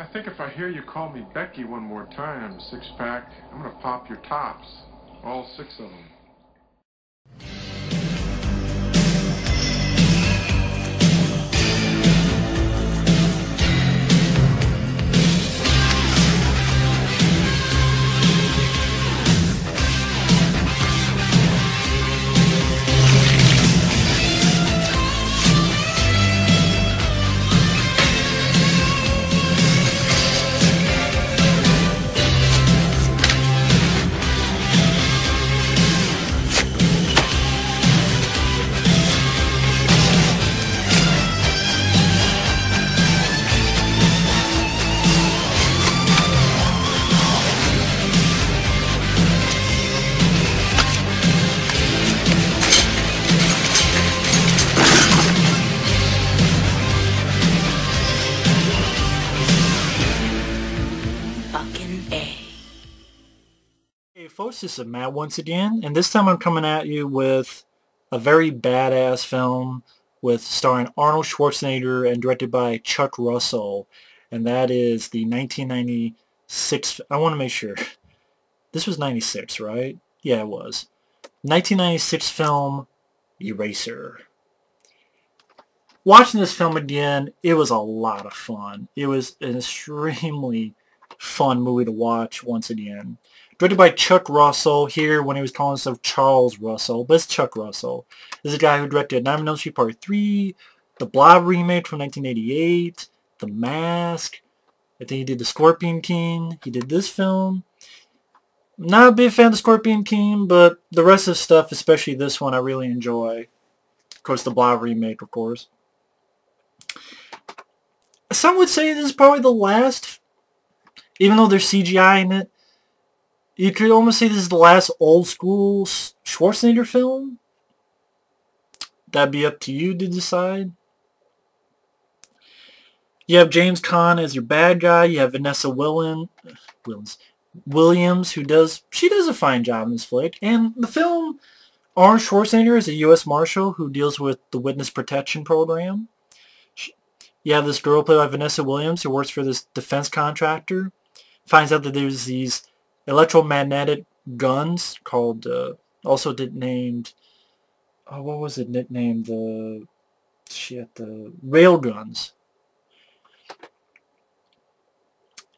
I think if I hear you call me Becky one more time, six pack, I'm gonna pop your tops. All six of them. This is Matt once again, and this time I'm coming at you with a very badass film with starring Arnold Schwarzenegger and directed by Chuck Russell, and that is the 1996, I want to make sure, this was 96, right? Yeah, it was. 1996 film, Eraser. Watching this film again, it was a lot of fun. It was an extremely fun movie to watch once again. Directed by Chuck Russell here when he was calling himself Charles Russell, but it's Chuck Russell. This is a guy who directed Nightmare on Elm Street Part 3, The Blob remake from 1988, The Mask, I think he did The Scorpion King, he did this film. Not a big fan of The Scorpion King, but the rest of stuff, especially this one, I really enjoy. Of course, The Blob remake, of course. Some would say this is probably the last even though there's CGI in it, you could almost say this is the last old school Schwarzenegger film. That'd be up to you to decide. You have James Caan as your bad guy. You have Vanessa Williams, Williams, Williams, who does she does a fine job in this flick. And the film, Arnold Schwarzenegger is a U.S. Marshal who deals with the Witness Protection Program. You have this girl played by Vanessa Williams who works for this defense contractor finds out that there's these electromagnetic guns called, uh, also named, oh, what was it nicknamed? The, shit, the rail guns.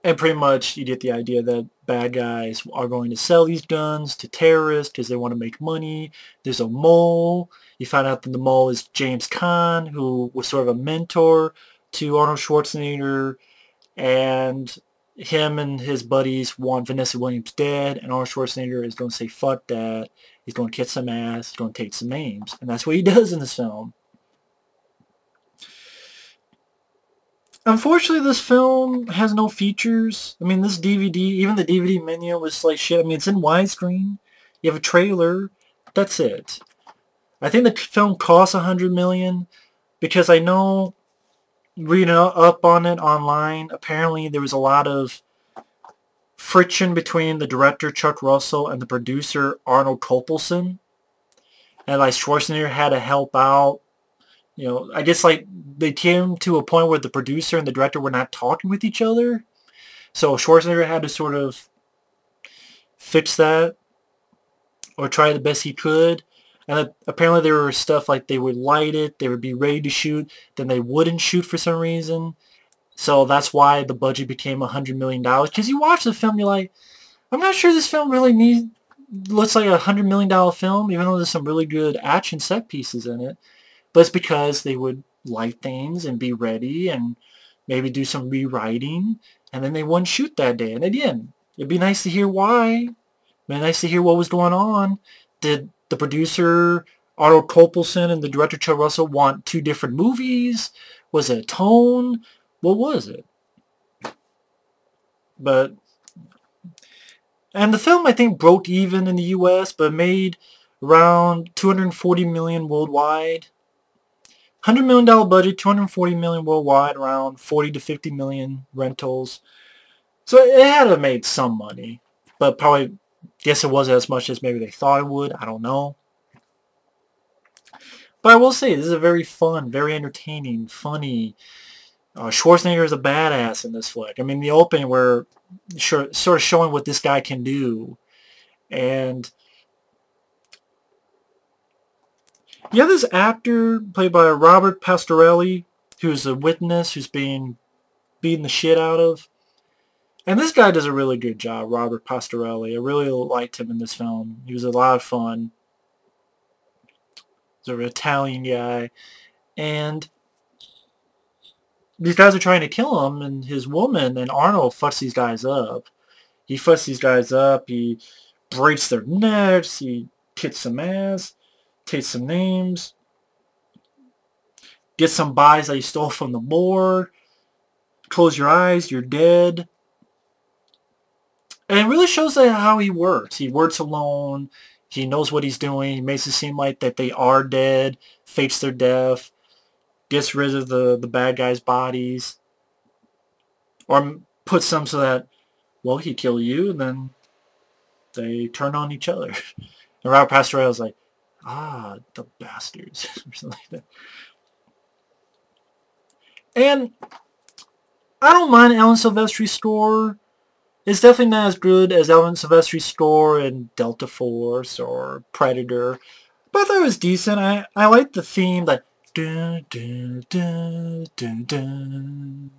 And pretty much you get the idea that bad guys are going to sell these guns to terrorists because they want to make money. There's a mole. You find out that the mole is James Caan, who was sort of a mentor to Arnold Schwarzenegger. And him and his buddies want Vanessa Williams dead, and Arnold Schwarzenegger is going to say, fuck that. He's going to kick some ass. He's going to take some names. And that's what he does in this film. Unfortunately, this film has no features. I mean, this DVD, even the DVD menu was like shit. I mean, it's in widescreen. You have a trailer. That's it. I think the film costs a hundred million because I know reading up on it online, apparently there was a lot of friction between the director Chuck Russell and the producer Arnold Kopelson. And like Schwarzenegger had to help out. You know, I guess like they came to a point where the producer and the director were not talking with each other. So Schwarzenegger had to sort of fix that or try the best he could. And apparently there were stuff like they would light it, they would be ready to shoot, then they wouldn't shoot for some reason. So that's why the budget became a $100 million. Because you watch the film, you're like, I'm not sure this film really needs, looks like a $100 million film, even though there's some really good action set pieces in it. But it's because they would light things and be ready and maybe do some rewriting, and then they wouldn't shoot that day. And again, it'd be nice to hear why. It'd be nice to hear what was going on. Did the producer Arnold Kopelson and the director Chuck Russell want two different movies? Was it a tone? What was it? But and the film I think broke even in the U.S. but made around 240 million worldwide. $100 million budget, 240 million worldwide, around 40 to 50 million rentals. So it had to have made some money, but probably Guess it wasn't as much as maybe they thought it would. I don't know. But I will say, this is a very fun, very entertaining, funny, Uh, Schwarzenegger is a badass in this flick. I mean, the opening where sure, sort of showing what this guy can do, and yeah, this actor played by Robert Pastorelli, who's a witness who's being beaten the shit out of. And this guy does a really good job, Robert Pastorelli. I really liked him in this film. He was a lot of fun. He's an Italian guy. And these guys are trying to kill him, and his woman and Arnold fucks these guys up. He fucks these guys up. He breaks their necks. He kicks some ass. Takes some names. Gets some buys that he stole from the board. Close your eyes. You're dead. And it really shows that how he works. He works alone. He knows what he's doing. He makes it seem like that they are dead, fakes their death, gets rid of the, the bad guys' bodies, or puts them so that, well, he kill you, and then they turn on each other. And Robert Pastorelli's like, ah, the bastards, or something like that. And I don't mind Alan Silvestri's score. It's definitely not as good as Alan Silvestri's score and Delta Force or Predator, but I thought it was decent. I, I liked the theme, like dun dun dun dun dun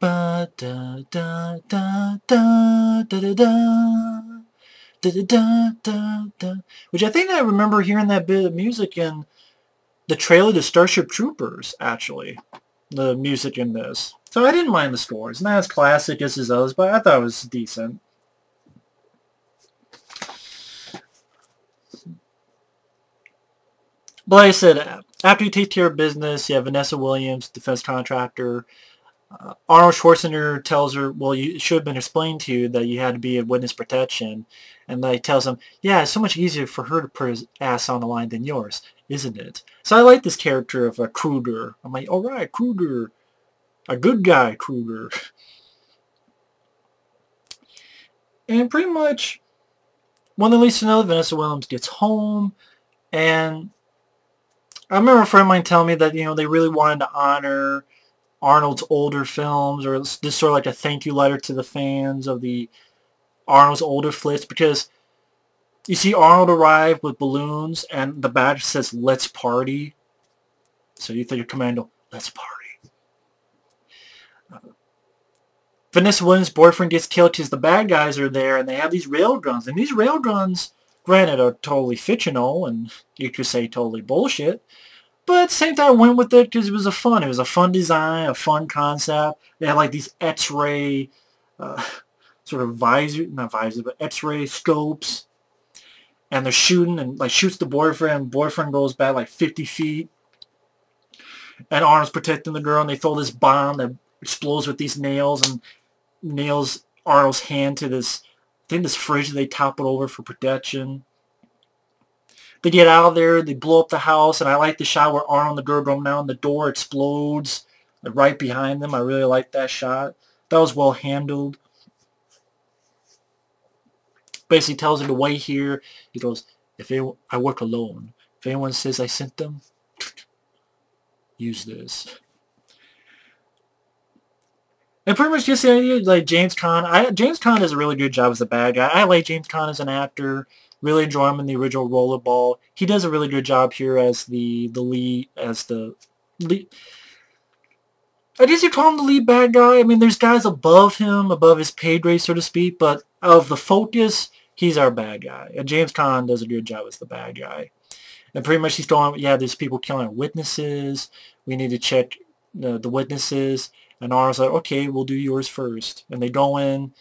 da da da da da da da Da, da, da, da, which I think I remember hearing that bit of music in the trailer to Starship Troopers, actually. The music in this. So I didn't mind the score. It's not as classic as his others, but I thought it was decent. But like I said, after you take care of business, you have Vanessa Williams, defense contractor. Uh, Arnold Schwarzenegger tells her, well, you, it should have been explained to you that you had to be in witness protection. And like tells him, yeah, it's so much easier for her to put his ass on the line than yours, isn't it? So I like this character of a Kruger. I'm like, all right, Kruger. A good guy, Kruger. And pretty much, when they least to know, Vanessa Williams gets home, and I remember a friend of mine telling me that, you know, they really wanted to honor Arnold's older films, or just sort of like a thank you letter to the fans of the Arnold's older flicks, because you see Arnold arrive with balloons, and the badge says, let's party. So you think your commando, let's party. Vanessa Williams' boyfriend gets killed because the bad guys are there and they have these railguns. And these railguns, granted, are totally fictional and you could say totally bullshit. But same time, I went with it because it was a fun. It was a fun design, a fun concept. They had like these X-ray uh, sort of visor, not visor, but X-ray scopes. And they're shooting and like shoots the boyfriend. Boyfriend goes back like 50 feet. And Arnold's protecting the girl and they throw this bomb that explodes with these nails and nails Arnold's hand to this, I think this fridge they top it over for protection. They get out of there, they blow up the house, and I like the shot where Arnold and the girl go down, the door explodes right behind them. I really like that shot. That was well handled. Basically tells her to wait here. He goes, if anyone, I work alone. If anyone says I sent them, use this. And pretty much just the idea, like James Caan. I, James Caan does a really good job as a bad guy. I like James Caan as an actor. Really enjoy him in the original Rollerball. He does a really good job here as the the lead, as the lead. I guess you call him the lead bad guy. I mean, there's guys above him, above his pay grade, so to speak. But of the focus, he's our bad guy. And James Caan does a good job as the bad guy. And pretty much he's going, yeah, there's people killing witnesses. We need to check the, the witnesses. And Arnold's like, okay, we'll do yours first. And they go in,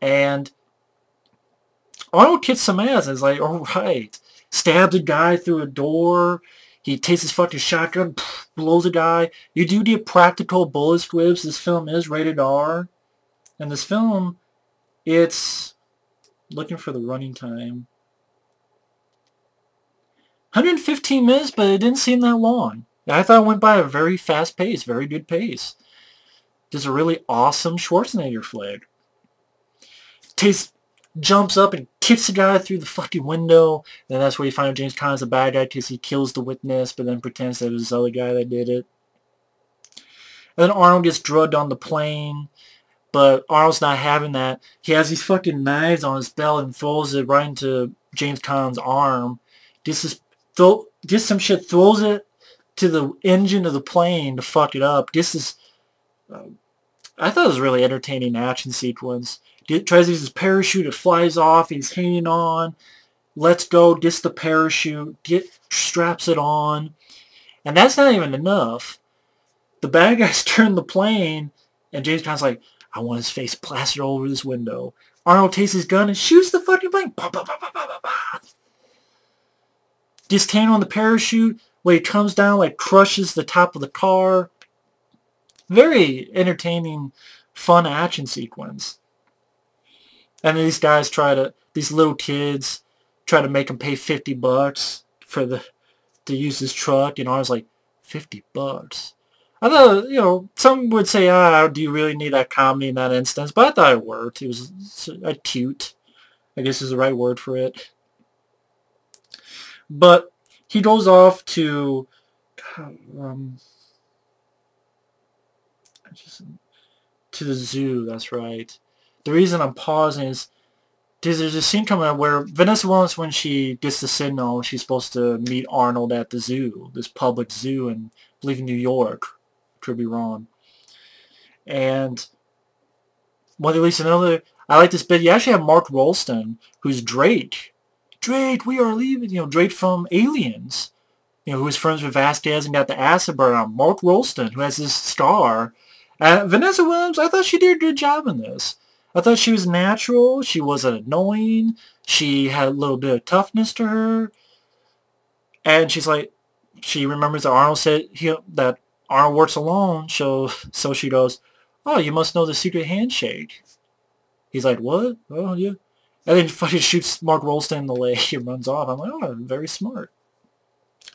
and Arnold kicks some ass. And is like, all right. Stabs a guy through a door. He takes his fucking shotgun, blows a guy. You do get practical bullet squibs. This film is rated R. And this film, it's looking for the running time. 115 minutes, but it didn't seem that long. I thought it went by a very fast pace, very good pace. Just a really awesome Schwarzenegger flag. Taste jumps up and kicks the guy through the fucking window. And that's where you find James Caan is a bad guy because he kills the witness, but then pretends that it was this other guy that did it. And then Arnold gets drugged on the plane, but Arnold's not having that. He has these fucking knives on his belt and throws it right into James Caan's arm. This, throw, just some shit throws it to the engine of the plane to fuck it up. This is... Uh, I thought it was a really entertaining action sequence. Tries to use his parachute, it flies off, he's hanging on, lets go, gets the parachute, get straps it on. And that's not even enough. The bad guys turn the plane, and James Caan's like, I want his face plastered all over this window. Arnold takes his gun and shoots the fucking plane. Bah, bah, bah, bah, bah, bah, on the parachute, when he comes down, like crushes the top of the car. Very entertaining, fun action sequence. And these guys try to, these little kids try to make him pay 50 bucks for the, to use his truck. You know, I was like, 50 bucks? I thought, you know, some would say, ah, do you really need that comedy in that instance? But I thought it worked. It was a cute, I guess is the right word for it. But he goes off to, um, just, to the zoo, that's right. The reason I'm pausing is there's a scene coming up where Vanessa Williams, when she gets the signal, she's supposed to meet Arnold at the zoo, this public zoo in, I believe, New York. Could be wrong. And well, at least another, I like this bit. You actually have Mark Rolston, who's Drake. Drake, we are leaving. You know, Drake from Aliens. You know, who was friends with Vasquez and got the acid burn on. Mark Rolston, who has this star. Uh, Vanessa Williams, I thought she did a good job in this. I thought she was natural. She wasn't annoying. She had a little bit of toughness to her. And she's like, she remembers that Arnold said he, that Arnold works alone. So, so she goes, oh, you must know the secret handshake. He's like, what? Oh, yeah. And then fucking shoots Mark Rolston in the leg and runs off. I'm like, oh, very smart.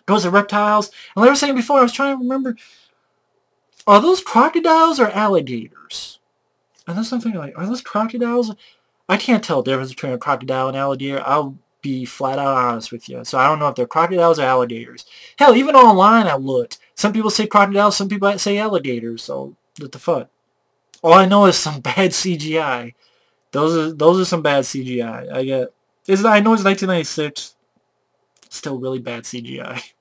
Goes to reptiles. And like I was saying before, I was trying to remember, are those crocodiles or alligators? And that's something like, are those crocodiles? I can't tell the difference between a crocodile and alligator. I'll be flat out honest with you. So I don't know if they're crocodiles or alligators. Hell, even online I looked. Some people say crocodiles, some people say alligators. So what the fuck? All I know is some bad CGI. Those are those are some bad CGI. I get. Is I know it's 1996. Still really bad CGI.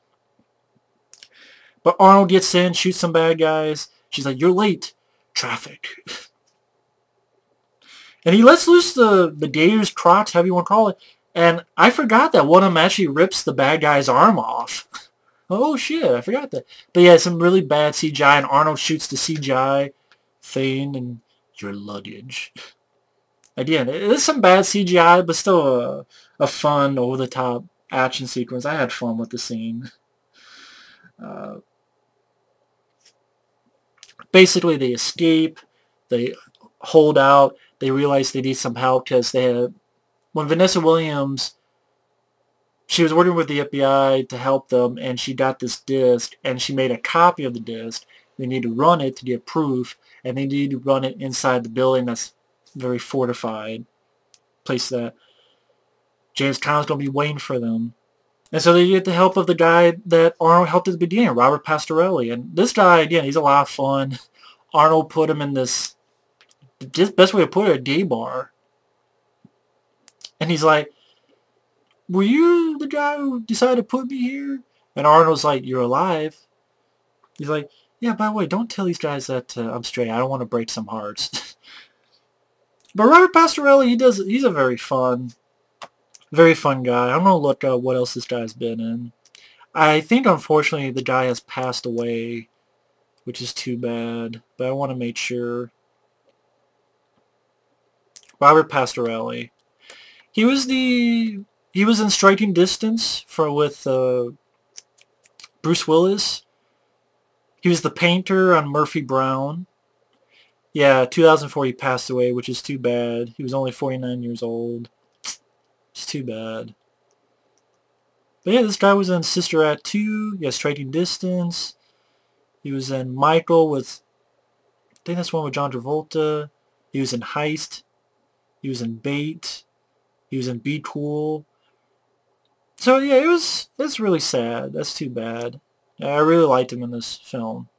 But Arnold gets in, shoots some bad guys. She's like, "You're late. Traffic." And he lets loose the, the gator's crotch, however you want to call it. And I forgot that one of them actually rips the bad guy's arm off. oh shit, I forgot that. But yeah, some really bad CGI, and Arnold shoots the CGI thing and your luggage. Again, it is some bad CGI, but still a, a fun, over-the-top action sequence. I had fun with the scene. Uh, basically, they escape, they hold out, they realize they need some help because they had, when Vanessa Williams, she was working with the FBI to help them, and she got this disc, and she made a copy of the disc. They need to run it to get proof, and they need to run it inside the building that's very fortified, place that James Caan's going to be waiting for them. And so they get the help of the guy that Arnold helped at the beginning, Robert Pastorelli. And this guy, again, he's a lot of fun. Arnold put him in this the best way to put it, a gay bar. And he's like, were you the guy who decided to put me here? And Arnold's like, you're alive. He's like, yeah, by the way, don't tell these guys that uh, I'm straight. I don't want to break some hearts. but Robert Pastorelli, he does, he's a very fun, very fun guy. I'm going to look up what else this guy's been in. I think, unfortunately, the guy has passed away, which is too bad. But I want to make sure. Robert Pastorelli. He was the he was in striking distance for with uh, Bruce Willis. He was the painter on Murphy Brown. Yeah, 2004 he passed away, which is too bad. He was only 49 years old. It's too bad. But yeah, this guy was in Sister Act 2. He has Striking Distance. He was in Michael with, I think that's one with John Travolta. He was in Heist. He was in Bait. He was in Be Cool. So yeah, it was it's really sad. That's too bad. I really liked him in this film.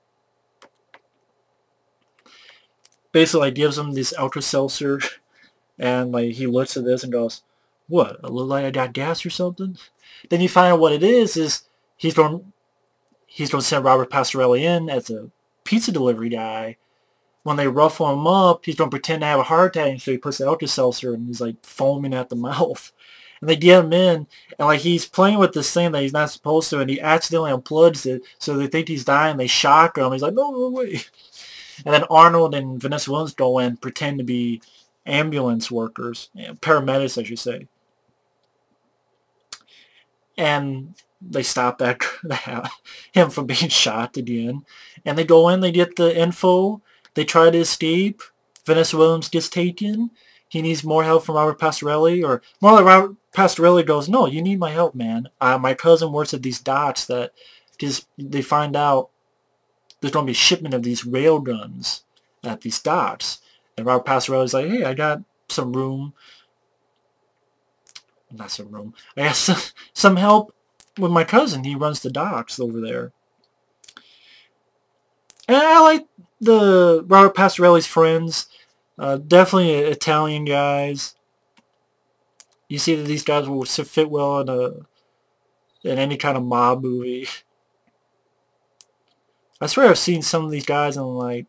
basically like gives him this Alka Seltzer, and like he looks at this and goes, "What? I look like I got gas or something?" Then you find out what it is. Is he's going he's going to send Robert Pastorelli in as a pizza delivery guy. When they ruffle him up, he's going to pretend to have a heart attack, so he puts the Alka-Seltzer and he's like foaming at the mouth. And they get him in, and like he's playing with this thing that he's not supposed to, and he accidentally unplugs it, so they think he's dying. They shock him. He's like, no, no, wait. And then Arnold and Vanessa Williams go in, pretend to be ambulance workers, paramedics, I should say. And they stop that, him from being shot again. And they go in, they get the info, they try to escape. Vanessa Williams gets taken. He needs more help from Robert Pastorelli, or more like Robert Pastorelli goes, no, you need my help, man. Uh, my cousin works at these docks that just, they find out there's going to be shipment of these rail guns at these docks. And Robert Pastorelli's like, hey, I got some room. Not some room. I got some, help with my cousin. He runs the docks over there. And I like the Robert Pastorelli's friends. Uh, definitely Italian guys. You see that these guys will fit well in a in any kind of mob movie. I swear I've seen some of these guys and like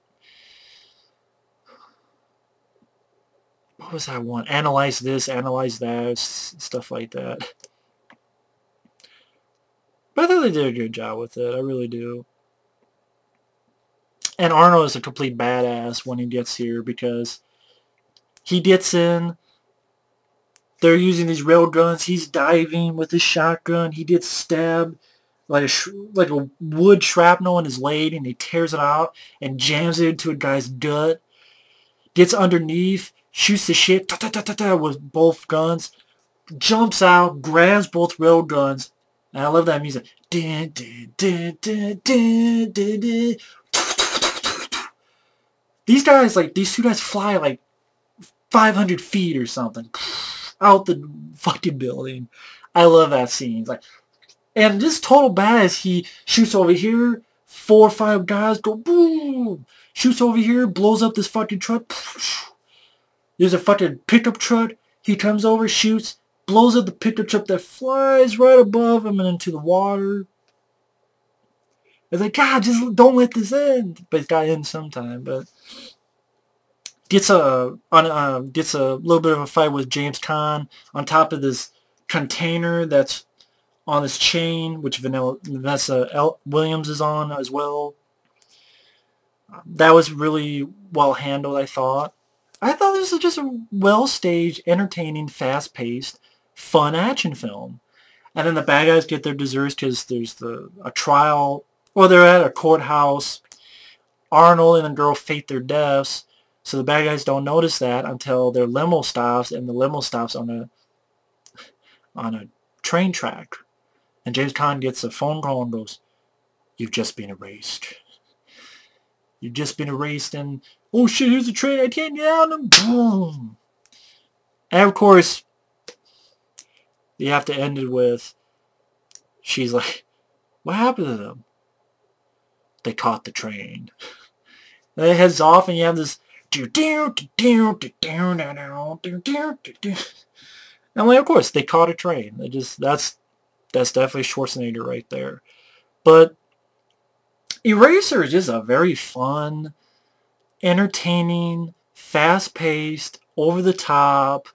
what was that one? Analyze this, analyze that, stuff like that. But I thought they did a good job with it. I really do. And Arnold is a complete badass when he gets here because he gets in. They're using these rail guns. He's diving with his shotgun. He gets stabbed like a like a wood shrapnel in his leg, and he tears it out and jams it into a guy's gut. Gets underneath, shoots the shit with both guns, jumps out, grabs both rail guns, and I love that music. These guys, like, these two guys fly like 500 feet or something out the fucking building. I love that scene. Like, and this total badass, he shoots over here, four or five guys go boom, shoots over here, blows up this fucking truck. There's a fucking pickup truck. He comes over, shoots, blows up the pickup truck that flies right above him and into the water. It's like, God, just don't let this end. But it's got to end sometime. But gets a on uh, gets a little bit of a fight with James Caan on top of this container that's on this chain, which Vanessa Williams is on as well. That was really well handled, I thought. I thought this was just a well-staged, entertaining, fast-paced fun action film. And then the bad guys get their desserts because there's the a trial, or they're at a courthouse. Arnold and the girl fake their deaths, so the bad guys don't notice that until their limo stops, and the limo stops on a on a train track. And James Caan gets a phone call and goes, "You've just been erased. You've just been erased." And oh shit, here's the train. I can't get out. And boom. And of course, you have to end it with, she's like, what happened to them? They caught the train. And it heads off and you have this I'm like, of course, they caught a train. They just that's that's definitely Schwarzenegger right there. But Eraser is just a very fun, entertaining, fast-paced, over-the-top,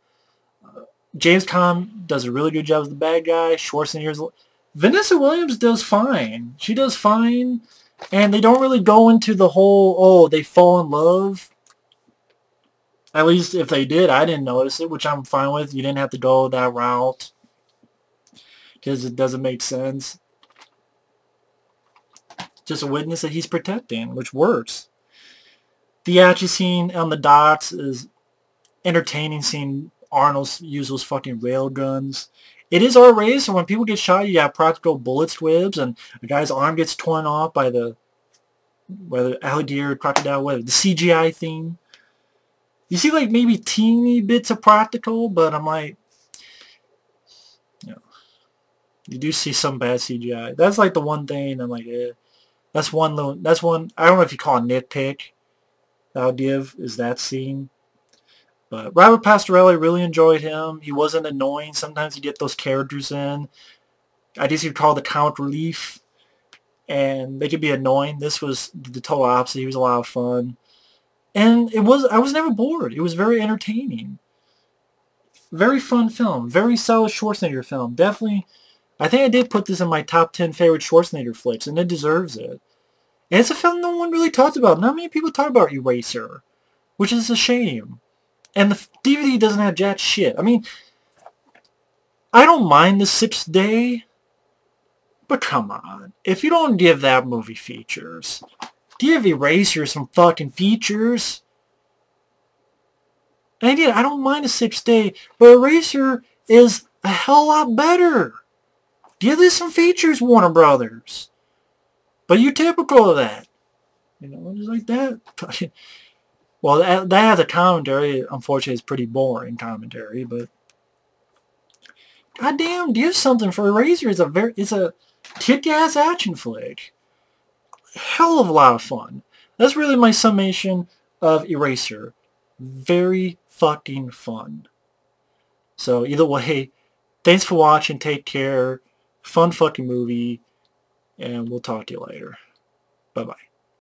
James Caan does a really good job as the bad guy. Schwarzenegger's... Vanessa Williams does fine. She does fine. And they don't really go into the whole, oh, they fall in love. At least if they did, I didn't notice it, which I'm fine with. You didn't have to go that route. Because it doesn't make sense. Just a witness that he's protecting, which works. The action scene on the docks is entertaining seeing Arnold use those fucking rail guns. It is R-rated, so when people get shot, you have practical bullet squibs, and a guy's arm gets torn off by the whether alligator, crocodile, whatever, the CGI theme. You see, like, maybe teeny bits of practical, but I'm like, you know, you do see some bad CGI. That's, like, the one thing I'm like, eh. That's one little, that's one, I don't know if you call it nitpick, I'll give is that scene. But Robert Pastorelli, really enjoyed him. He wasn't annoying. Sometimes you get those characters in. I guess you'd call the comic relief. And they could be annoying. This was the total opposite. He was a lot of fun. And it was I was never bored. It was very entertaining. Very fun film. Very solid Schwarzenegger film. Definitely, I think I did put this in my top 10 favorite Schwarzenegger flicks, and it deserves it. It's a film no one really talks about. Not many people talk about Eraser, which is a shame. And the DVD doesn't have jack shit. I mean, I don't mind the sixth day, but come on. If you don't give that movie features, give Eraser some fucking features. And I did. I don't mind the sixth day, but Eraser is a hell lot better. Give this some features, Warner Brothers. But you're typical of that. You know, just like that. well, that, that has a commentary. Unfortunately, it's pretty boring commentary, but goddamn, do something for Eraser. It's a very, it's a kick-ass action flick. Hell of a lot of fun. That's really my summation of Eraser. Very fucking fun. So either way, thanks for watching. Take care. Fun fucking movie. And we'll talk to you later. Bye-bye.